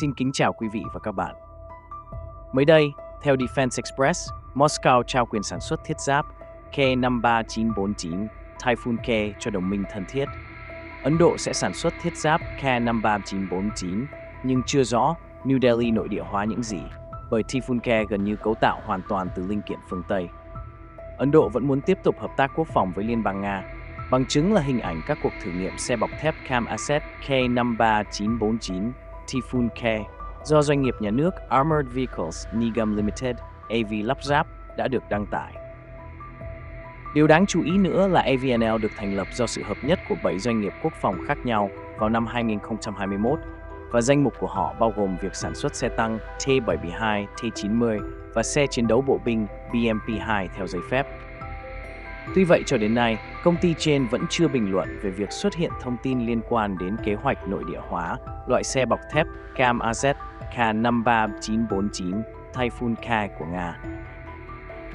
Xin kính chào quý vị và các bạn. Mới đây, theo Defense Express, Moscow trao quyền sản xuất thiết giáp K-53949 Typhoon K cho đồng minh thân thiết. Ấn Độ sẽ sản xuất thiết giáp K-53949, nhưng chưa rõ New Delhi nội địa hóa những gì, bởi Typhoon K gần như cấu tạo hoàn toàn từ linh kiện phương Tây. Ấn Độ vẫn muốn tiếp tục hợp tác quốc phòng với Liên bang Nga, bằng chứng là hình ảnh các cuộc thử nghiệm xe bọc thép Cam Asset K53949 Typhoon K do doanh nghiệp nhà nước Armored Vehicles Nigam Limited AV lắp ráp đã được đăng tải. Điều đáng chú ý nữa là AVNL được thành lập do sự hợp nhất của 7 doanh nghiệp quốc phòng khác nhau vào năm 2021 và danh mục của họ bao gồm việc sản xuất xe tăng T-72, T-90 và xe chiến đấu bộ binh BMP-2 theo giấy phép. Tuy vậy cho đến nay, công ty trên vẫn chưa bình luận về việc xuất hiện thông tin liên quan đến kế hoạch nội địa hóa loại xe bọc thép Cam AZ K53949 Typhoon K của Nga.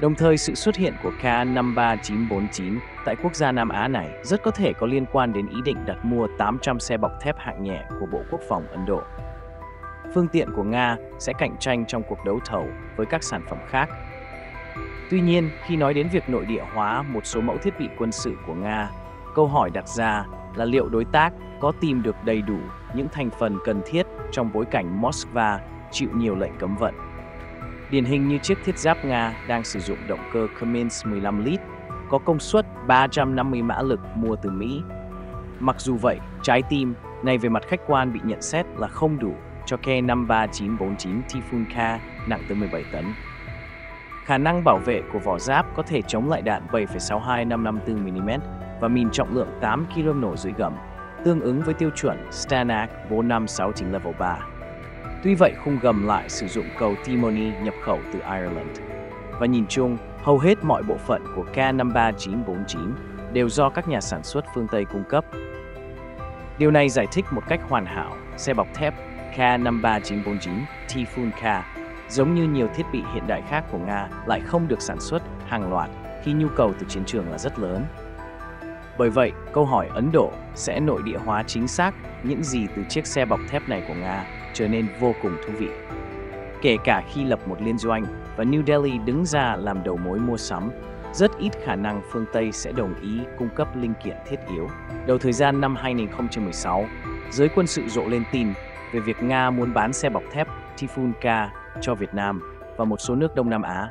Đồng thời, sự xuất hiện của K53949 tại quốc gia Nam Á này rất có thể có liên quan đến ý định đặt mua 800 xe bọc thép hạng nhẹ của Bộ Quốc phòng Ấn Độ. Phương tiện của Nga sẽ cạnh tranh trong cuộc đấu thầu với các sản phẩm khác. Tuy nhiên, khi nói đến việc nội địa hóa một số mẫu thiết bị quân sự của Nga, câu hỏi đặt ra là liệu đối tác có tìm được đầy đủ những thành phần cần thiết trong bối cảnh Moscow chịu nhiều lệnh cấm vận. Điển hình như chiếc thiết giáp Nga đang sử dụng động cơ Cummins 15 lít, có công suất 350 mã lực mua từ Mỹ. Mặc dù vậy, trái tim này về mặt khách quan bị nhận xét là không đủ cho K53949 Typhoon K nặng tới 17 tấn. Khả năng bảo vệ của vỏ giáp có thể chống lại đạn 7,62554mm và mìn trọng lượng 8 kg nổ dưới gầm, tương ứng với tiêu chuẩn Stanag 4569 Level 3. Tuy vậy, khung gầm lại sử dụng cầu Timony nhập khẩu từ Ireland. Và nhìn chung, hầu hết mọi bộ phận của K53949 đều do các nhà sản xuất phương Tây cung cấp. Điều này giải thích một cách hoàn hảo xe bọc thép K53949 Typhoon K giống như nhiều thiết bị hiện đại khác của Nga lại không được sản xuất hàng loạt khi nhu cầu từ chiến trường là rất lớn. Bởi vậy, câu hỏi Ấn Độ sẽ nội địa hóa chính xác những gì từ chiếc xe bọc thép này của Nga trở nên vô cùng thú vị. Kể cả khi lập một liên doanh và New Delhi đứng ra làm đầu mối mua sắm, rất ít khả năng phương Tây sẽ đồng ý cung cấp linh kiện thiết yếu. Đầu thời gian năm 2016, giới quân sự rộ lên tin về việc Nga muốn bán xe bọc thép Tifun K cho Việt Nam và một số nước Đông Nam Á.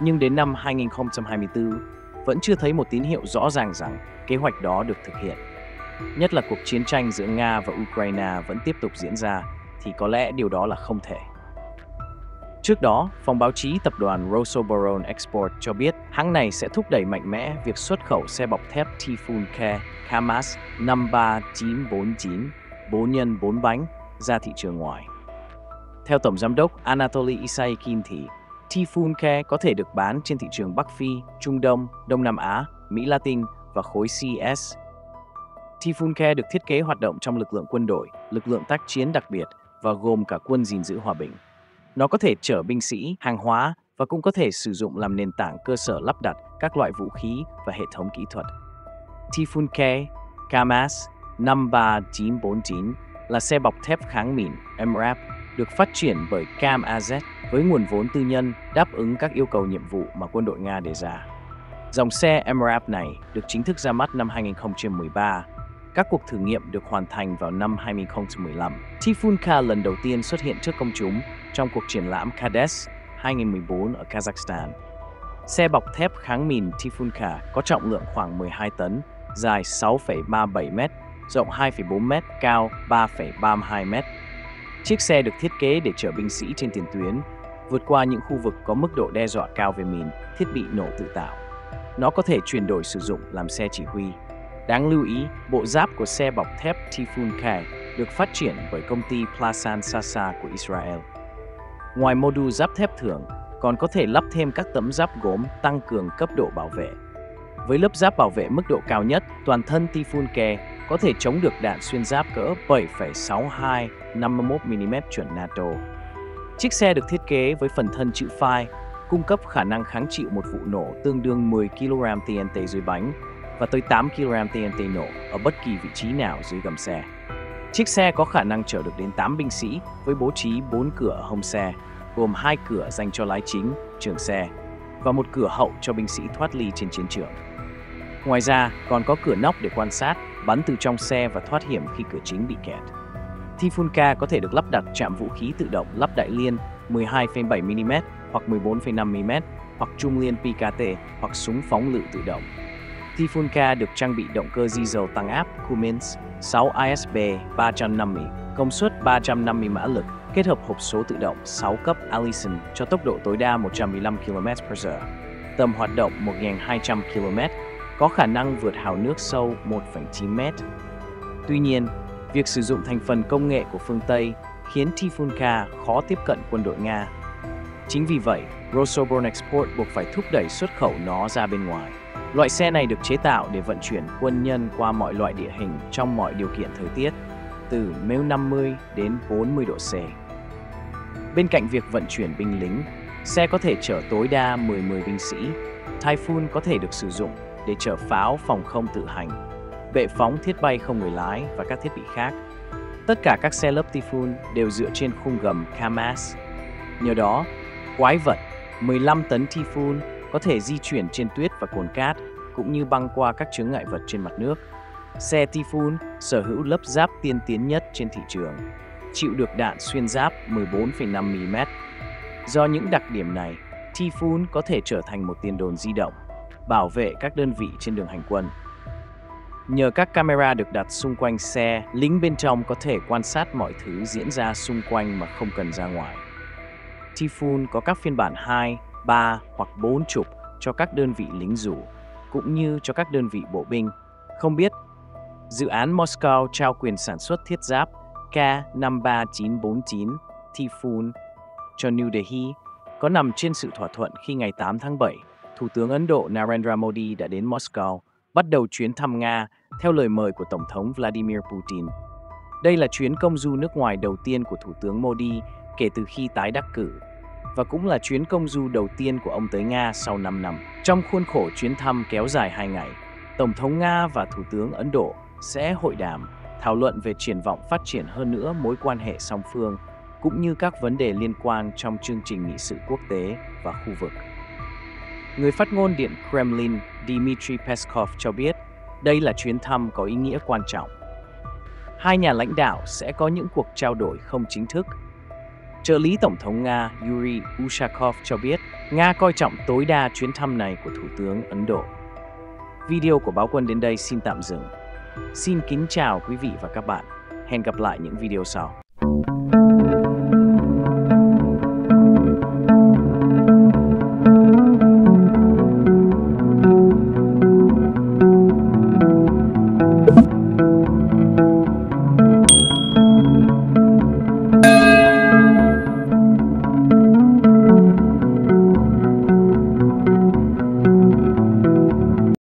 Nhưng đến năm 2024, vẫn chưa thấy một tín hiệu rõ ràng rằng kế hoạch đó được thực hiện. Nhất là cuộc chiến tranh giữa Nga và Ukraine vẫn tiếp tục diễn ra, thì có lẽ điều đó là không thể. Trước đó, phòng báo chí tập đoàn Rosoboron Export cho biết hãng này sẽ thúc đẩy mạnh mẽ việc xuất khẩu xe bọc thép Typhoon K Kamaz 53949 4 x 4 bánh ra thị trường ngoài. Theo Tổng Giám đốc Anatoly Isaikin thì Typhoon Care có thể được bán trên thị trường Bắc Phi, Trung Đông, Đông Nam Á, Mỹ Latin và khối CS. Typhoon Care được thiết kế hoạt động trong lực lượng quân đội, lực lượng tác chiến đặc biệt và gồm cả quân gìn giữ hòa bình. Nó có thể chở binh sĩ, hàng hóa và cũng có thể sử dụng làm nền tảng cơ sở lắp đặt các loại vũ khí và hệ thống kỹ thuật. Typhoon K, Kamaz 53949 là xe bọc thép kháng mìn MRAP được phát triển bởi Cam AZ với nguồn vốn tư nhân đáp ứng các yêu cầu nhiệm vụ mà quân đội Nga đề ra. Dòng xe MRAP này được chính thức ra mắt năm 2013. Các cuộc thử nghiệm được hoàn thành vào năm 2015. Typhoon lần đầu tiên xuất hiện trước công chúng trong cuộc triển lãm Kades 2014 ở Kazakhstan. Xe bọc thép kháng mìn Typhoon có trọng lượng khoảng 12 tấn, dài 6,37 m, rộng 2,4 m, cao 3,32 m Chiếc xe được thiết kế để chở binh sĩ trên tiền tuyến, vượt qua những khu vực có mức độ đe dọa cao về mìn, thiết bị nổ tự tạo. Nó có thể chuyển đổi sử dụng làm xe chỉ huy. Đáng lưu ý, bộ giáp của xe bọc thép Typhoon K được phát triển bởi công ty Plasan Sasa của Israel. Ngoài mô đun giáp thép thường, còn có thể lắp thêm các tấm giáp gốm tăng cường cấp độ bảo vệ. Với lớp giáp bảo vệ mức độ cao nhất, toàn thân Typhoon K có thể chống được đạn xuyên giáp cỡ 7,62 51mm chuẩn NATO. Chiếc xe được thiết kế với phần thân chữ phai, cung cấp khả năng kháng chịu một vụ nổ tương đương 10 kg TNT dưới bánh và tới 8 kg TNT nổ ở bất kỳ vị trí nào dưới gầm xe. Chiếc xe có khả năng chở được đến 8 binh sĩ với bố trí 4 cửa ở hông xe, gồm hai cửa dành cho lái chính, trưởng xe và một cửa hậu cho binh sĩ thoát ly trên chiến trường. Ngoài ra, còn có cửa nóc để quan sát, bắn từ trong xe và thoát hiểm khi cửa chính bị kẹt. Typhoon K có thể được lắp đặt chạm vũ khí tự động lắp đại liên 12,7mm hoặc 14,5mm hoặc trung liên PKT hoặc súng phóng lựu tự động. Typhoon K được trang bị động cơ diesel tăng áp Cummins 6 ISB 350, công suất 350 mã lực, kết hợp hộp số tự động 6 cấp Allison cho tốc độ tối đa 115 km/h. Tầm hoạt động 1.200 km, có khả năng vượt hào nước sâu 1,9 mét. Tuy nhiên, việc sử dụng thành phần công nghệ của phương Tây khiến Typhoon K khó tiếp cận quân đội Nga. Chính vì vậy, Rosoboron Export buộc phải thúc đẩy xuất khẩu nó ra bên ngoài. Loại xe này được chế tạo để vận chuyển quân nhân qua mọi loại địa hình trong mọi điều kiện thời tiết, từ mêu 50 đến 40 độ C. Bên cạnh việc vận chuyển binh lính, xe có thể chở tối đa 10-10 binh sĩ. Typhoon có thể được sử dụng để chở pháo phòng không tự hành, bệ phóng thiết bay không người lái và các thiết bị khác. Tất cả các xe lớp Typhoon đều dựa trên khung gầm KAMAZ. Nhờ đó, quái vật 15 tấn Typhoon có thể di chuyển trên tuyết và cồn cát, cũng như băng qua các chướng ngại vật trên mặt nước. Xe Typhoon sở hữu lớp giáp tiên tiến nhất trên thị trường, chịu được đạn xuyên giáp 14,5mm. Do những đặc điểm này, Typhoon có thể trở thành một tiền đồn di động, bảo vệ các đơn vị trên đường hành quân. Nhờ các camera được đặt xung quanh xe, lính bên trong có thể quan sát mọi thứ diễn ra xung quanh mà không cần ra ngoài. Typhoon có các phiên bản 2, 3 hoặc 4 chục cho các đơn vị lính rủ, cũng như cho các đơn vị bộ binh. Không biết, dự án Moscow trao quyền sản xuất thiết giáp K53949 Typhoon cho New Delhi có nằm trên sự thỏa thuận khi ngày 8 tháng 7, Thủ tướng Ấn Độ Narendra Modi đã đến Moscow, bắt đầu chuyến thăm Nga theo lời mời của Tổng thống Vladimir Putin. Đây là chuyến công du nước ngoài đầu tiên của Thủ tướng Modi kể từ khi tái đắc cử và cũng là chuyến công du đầu tiên của ông tới Nga sau 5 năm. Trong khuôn khổ chuyến thăm kéo dài 2 ngày, Tổng thống Nga và Thủ tướng Ấn Độ sẽ hội đàm, thảo luận về triển vọng phát triển hơn nữa mối quan hệ song phương, cũng như các vấn đề liên quan trong chương trình nghị sự quốc tế và khu vực. Người phát ngôn Điện Kremlin Dmitry Peskov cho biết, đây là chuyến thăm có ý nghĩa quan trọng. Hai nhà lãnh đạo sẽ có những cuộc trao đổi không chính thức Trợ lý Tổng thống Nga Yuri Ushakov cho biết, Nga coi trọng tối đa chuyến thăm này của Thủ tướng Ấn Độ. Video của Báo Quân đến đây xin tạm dừng. Xin kính chào quý vị và các bạn. Hẹn gặp lại những video sau.